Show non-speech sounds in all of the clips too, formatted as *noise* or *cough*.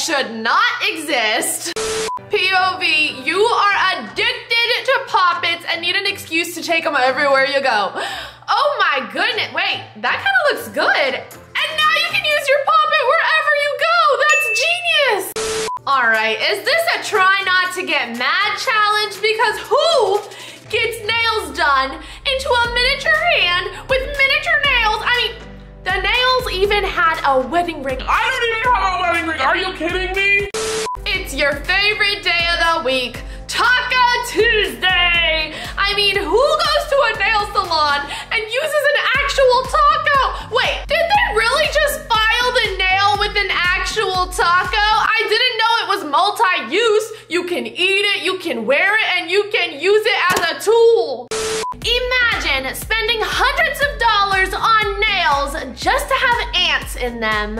should not exist. POV, you are addicted to poppets and need an excuse to take them everywhere you go. Oh my goodness, wait, that kind of looks good. And now you can use your poppet wherever you go. That's genius. All right, is this a try not to get mad challenge? Because who gets nails done into a miniature hand with miniature nails? I mean, the nails even had a wedding ring. I don't even have a wedding ring. Are you kidding me? It's your favorite day of the week, Taco Tuesday. I mean, who goes to a nail salon and uses an actual taco? Wait, did they really just file the nail with an actual taco? I didn't know it was multi-use. You can eat it, you can wear it, and you can use it as a tool. Imagine spending hundreds of dollars on nails just to have ants in them.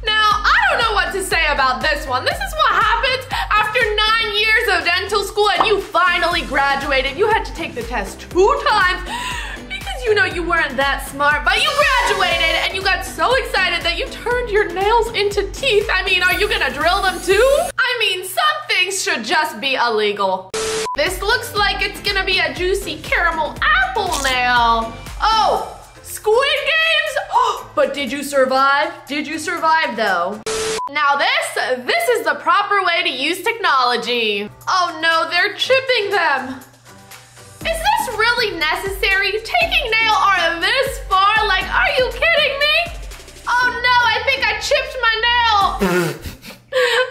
Now, I don't know what to say about this one. This is what happens after nine years of dental school and you finally graduated. You had to take the test two times because you know you weren't that smart, but you graduated and you got so excited that you turned your nails into teeth. I mean, are you gonna drill them too? I mean, some things should just be illegal. This looks like it's gonna be a juicy caramel apple nail. Oh, Squid Games? Oh, *gasps* but did you survive? Did you survive though? Now this, this is the proper way to use technology. Oh no, they're chipping them. Is this really necessary? Taking nail art this far? Like, are you kidding me? Oh no, I think I chipped my nail. *laughs*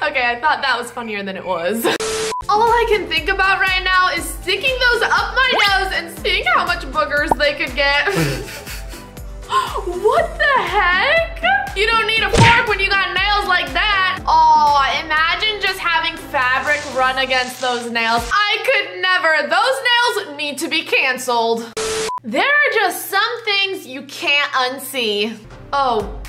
okay, I thought that was funnier than it was. *laughs* All I can think about right now is sticking those up my nose and seeing how much boogers they could get. *laughs* what the heck? You don't need a fork when you got nails like that. Oh, imagine just having fabric run against those nails. I could never. Those nails need to be canceled. There are just some things you can't unsee. Oh,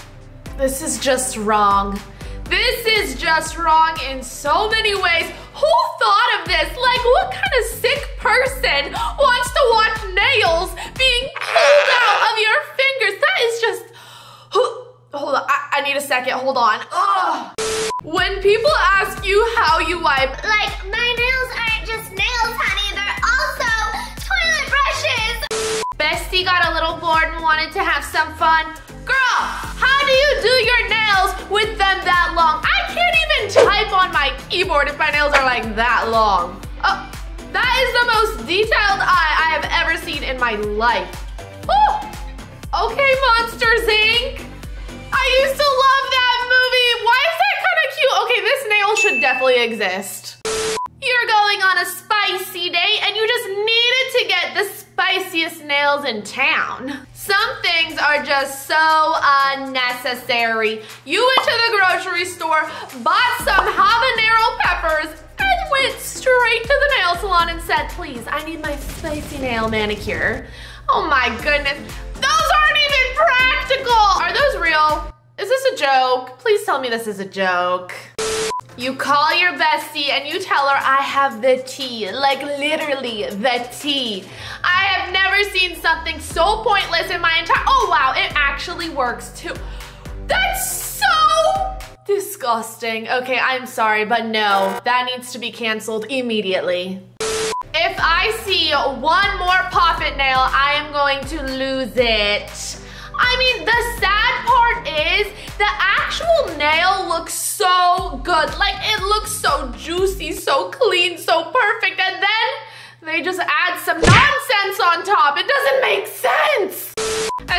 this is just wrong. This is just wrong in so many ways. Who thought of this? Like, what kind of sick person wants to watch nails being pulled out of your fingers? That is just. Hold on, I, I need a second. Hold on. Ugh. When people ask you how you wipe, Like, my nails aren't just nails, honey. They're also toilet brushes. Bestie got a little bored and wanted to have some fun. Do your nails with them that long? I can't even type on my keyboard if my nails are like that long. Oh, that is the most detailed eye I have ever seen in my life. Oh, okay, Monsters Inc. I used to love that movie. Why is that kind of cute? Okay, this nail should definitely exist. You're going on a spicy date and you just needed to get the spiciest nails in town. Some things are just so unnecessary. You went to the grocery store, bought some habanero peppers, and went straight to the nail salon and said, please, I need my spicy nail manicure. Oh my goodness. Those aren't even practical. Are those real? Is this a joke? Please tell me this is a joke. You call your bestie and you tell her I have the tea, like literally the tea. I have never seen something so pointless in my entire, oh wow, it actually works too. That's so disgusting. Okay, I'm sorry, but no, that needs to be canceled immediately. If I see one more poppet nail, I am going to lose it. I mean, the sad part is the actual nail looks so good. Like, it looks so juicy, so clean, so perfect. And then they just add some nonsense on top. It doesn't make sense.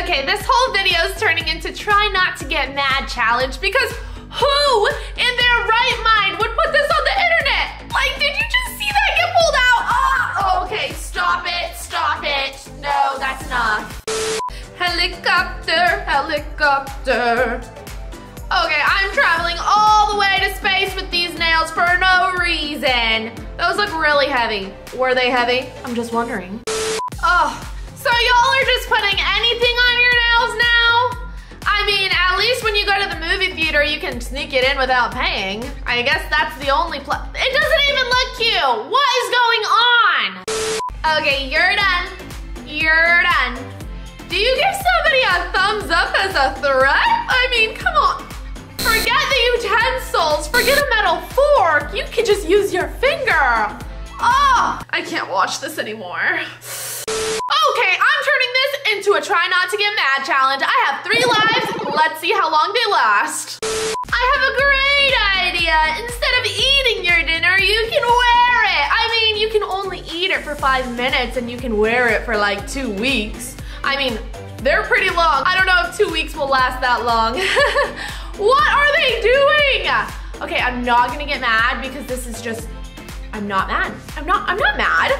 Okay, this whole video is turning into try not to get mad challenge because who in their right mind would put this on the internet? Like, did you just see that get pulled out? Ah, okay, stop it, stop it. No, that's enough. Helicopter, helicopter. Okay, I'm traveling all the way to space with these nails for no reason. Those look really heavy. Were they heavy? I'm just wondering. Oh, so y'all are just putting anything on your nails now? I mean, at least when you go to the movie theater, you can sneak it in without paying. I guess that's the only place. It doesn't even look cute. What is going on? Okay, you're done. You're done. Do you give somebody a thumbs up as a threat? I mean, come on. Forget 10 pencils. Forget a metal fork. You can just use your finger. Oh, I can't watch this anymore. Okay, I'm turning this into a try not to get mad challenge. I have three lives. Let's see how long they last. I have a great idea. Instead of eating your dinner, you can wear it. I mean, you can only eat it for five minutes and you can wear it for like two weeks. I mean, they're pretty long. I don't know if two weeks will last that long. *laughs* what are they doing? Okay, I'm not gonna get mad because this is just, I'm not mad. I'm not, I'm not mad.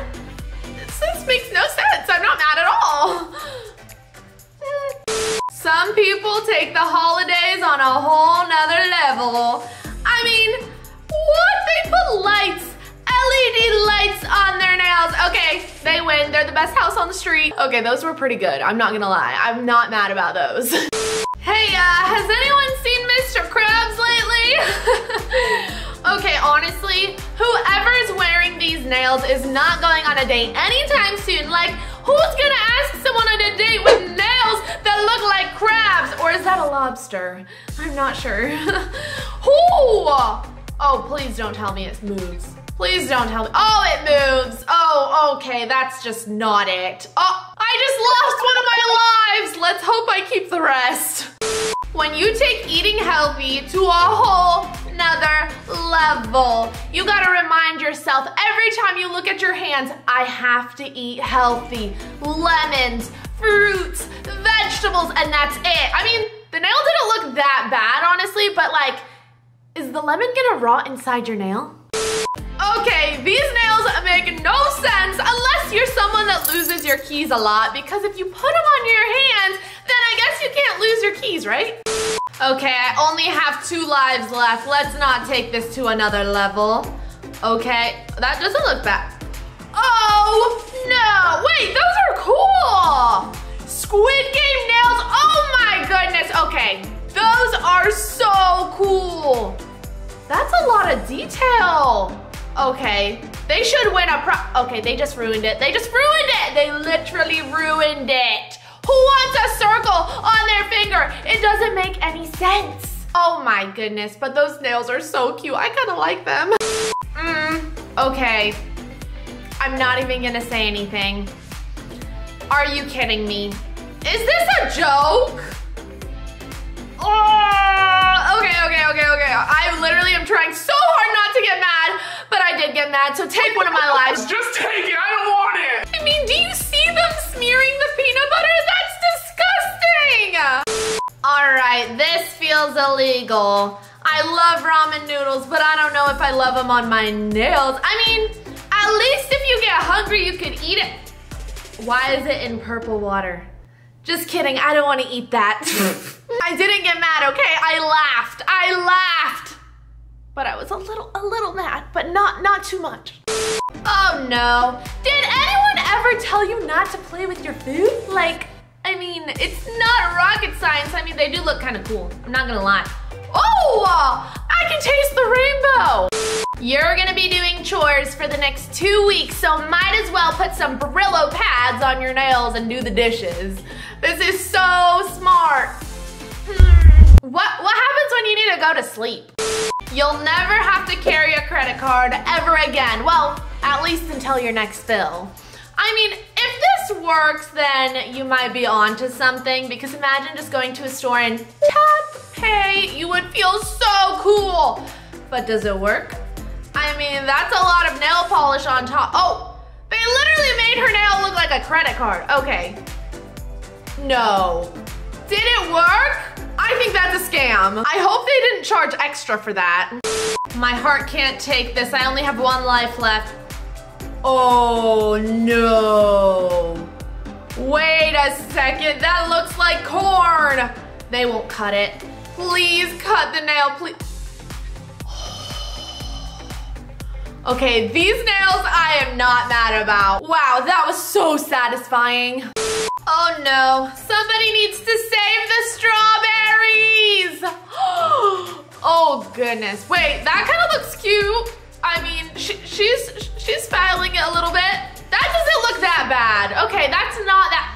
This, makes no sense. I'm not mad at all. *laughs* Some people take the holidays on a whole nother level. I mean, what? They put lights, LED lights on their nails. Okay, they win. They're the best house on the street. Okay, those were pretty good. I'm not gonna lie. I'm not mad about those. *laughs* hey, uh, has anyone seen Mr. Krabs lately? *laughs* okay, honestly, whoever's wearing these nails is not going on a date anytime soon. Like, who's gonna ask someone on a date with *laughs* nails that look like crabs? Or is that a lobster? I'm not sure. Who? Oh, please don't tell me it moves. Please don't tell me. Oh, it moves. Oh, okay, that's just not it. Oh, I just lost one of my lives. Let's hope I keep the rest. When you take eating healthy to a whole another level, you gotta remind yourself every time you look at your hands, I have to eat healthy. Lemons, fruits, vegetables, and that's it. I mean, the nail didn't look that bad, honestly, but like, is the lemon gonna rot inside your nail? These nails make no sense unless you're someone that loses your keys a lot because if you put them on your hands, then I guess you can't lose your keys, right? Okay, I only have two lives left. Let's not take this to another level. Okay, that doesn't look bad. Oh, no, wait, those are cool. Squid Game nails, oh my goodness. Okay, those are so cool. That's a lot of detail. Okay, they should win a pro- Okay, they just ruined it. They just ruined it. They literally ruined it. Who wants a circle on their finger? It doesn't make any sense. Oh my goodness, but those nails are so cute. I kind of like them. Mm, okay. I'm not even gonna say anything. Are you kidding me? Is this a joke? Oh, okay, okay, okay, okay. I literally am trying so hard not to get mad, I did get mad, so take one of my lives. *laughs* Just take it. I don't want it. I mean, do you see them smearing the peanut butter? That's disgusting! All right, this feels illegal. I love ramen noodles, but I don't know if I love them on my nails. I mean, at least if you get hungry, you could eat it. Why is it in purple water? Just kidding, I don't want to eat that. *laughs* I didn't get mad, okay? I laughed, I laughed. But I was a little, a little mad, but not, not too much. Oh no. Did anyone ever tell you not to play with your food? Like, I mean, it's not rocket science. I mean, they do look kind of cool. I'm not gonna lie. Oh, I can taste the rainbow. You're gonna be doing chores for the next two weeks, so might as well put some Brillo pads on your nails and do the dishes. This is so smart. Hmm. What, what happens when you need to go to sleep? You'll never have to carry a credit card ever again. Well, at least until your next bill. I mean, if this works, then you might be onto something because imagine just going to a store and tap pay. You would feel so cool. But does it work? I mean, that's a lot of nail polish on top. Oh, they literally made her nail look like a credit card. Okay. No. Did it work? I think that's a scam. I hope they didn't charge extra for that. My heart can't take this. I only have one life left. Oh no. Wait a second, that looks like corn. They won't cut it. Please cut the nail, please. *gasps* Okay, these nails I am not mad about. Wow, that was so satisfying. Oh no, somebody needs to save the these. *laughs* oh goodness. Wait, that kind of looks cute. I mean, she, she's she's styling it a little bit. That doesn't look that bad. Okay, that's not that.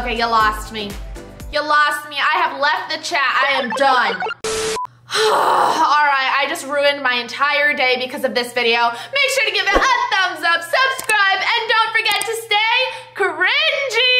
Okay, you lost me. You lost me. I have left the chat. I am done. *sighs* All right, I just ruined my entire day because of this video. Make sure to give it a thumbs up, subscribe, and don't forget to stay cringy.